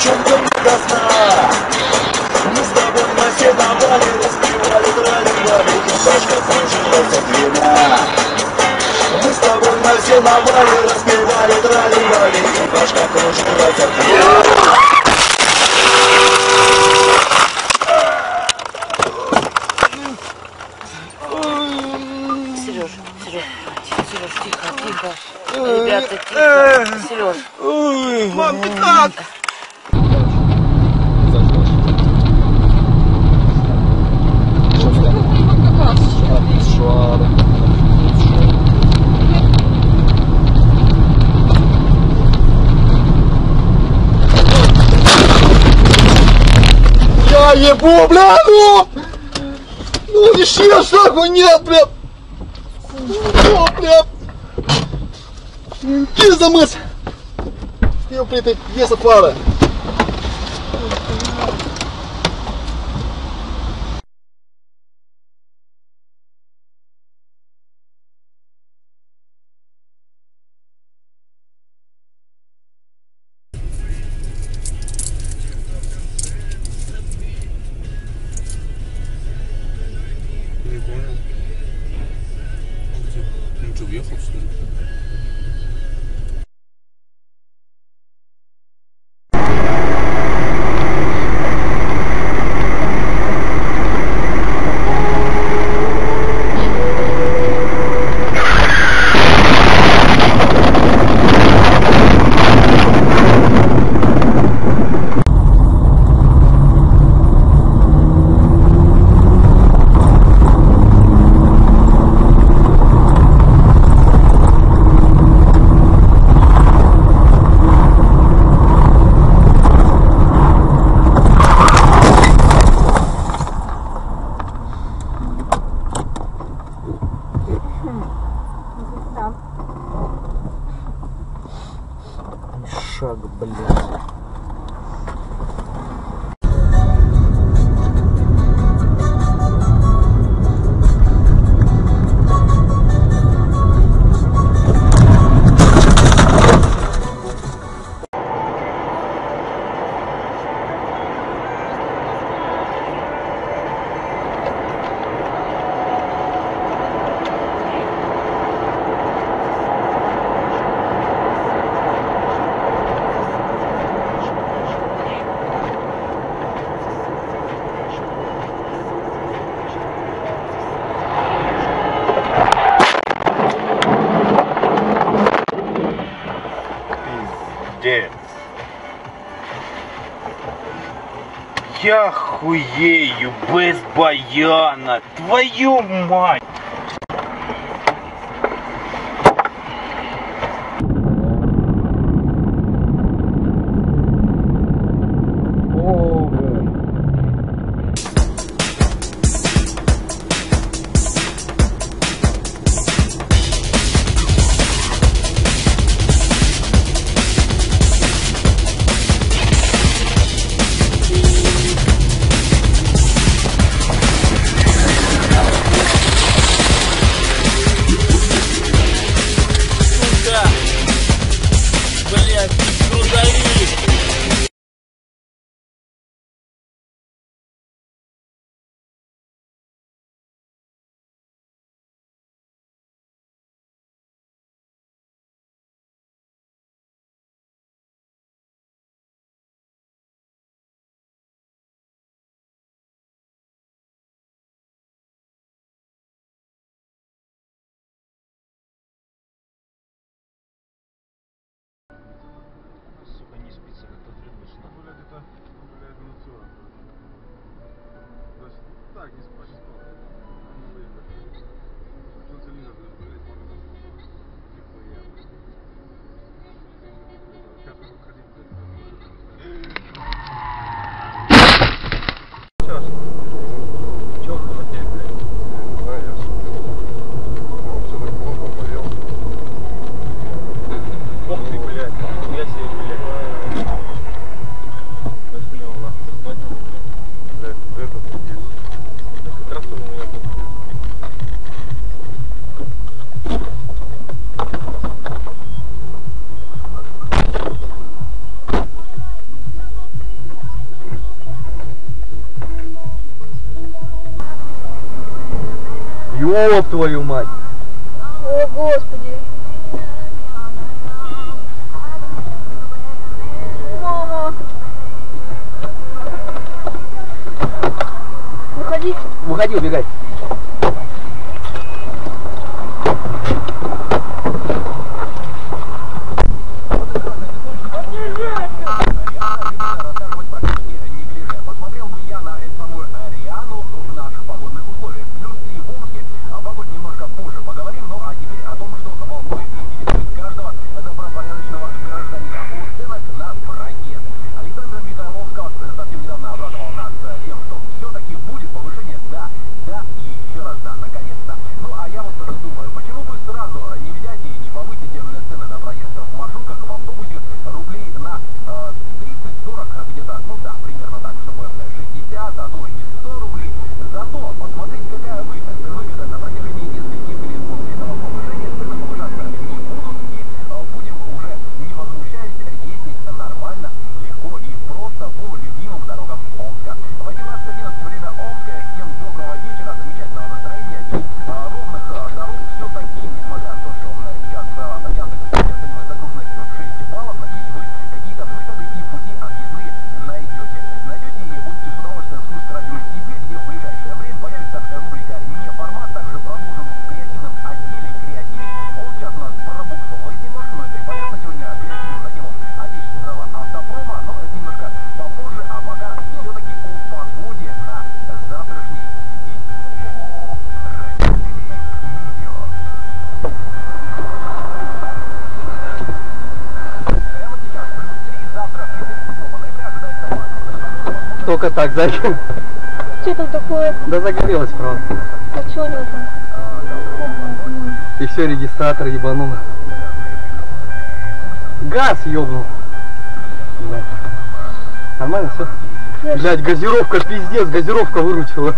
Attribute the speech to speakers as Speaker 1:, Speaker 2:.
Speaker 1: чем-то прекрасна Мы с тобой на наседовали, распевали, драли, варили Чашка кружилась от вина Мы с тобой на наседовали, распевали, драли, варили Чашка кружилась от вина
Speaker 2: Сереж, тихо, тихо. Ребята, тихо. Сереж. Мам, ты как?
Speaker 3: ебу, бля, ну! Ну, не съешь нахуй, нет, бля! О, бля! Пизда мыс! Ёпри, ты, веса пара!
Speaker 4: уехал, что ли? Да.
Speaker 3: Шаг, блядь.
Speaker 5: dead. Я хуею без баяна, твою мать!
Speaker 6: Молот твою мать!
Speaker 7: О, Господи! Мама! Выходи!
Speaker 6: Выходи, убегай! Так, Зайка.
Speaker 7: Что там такое?
Speaker 6: Да загорелась, правда.
Speaker 7: А что у него там?
Speaker 6: И все, регистратор ебанул. Газ. Блядь. Нормально все? Блять, газировка, пиздец, газировка выручила.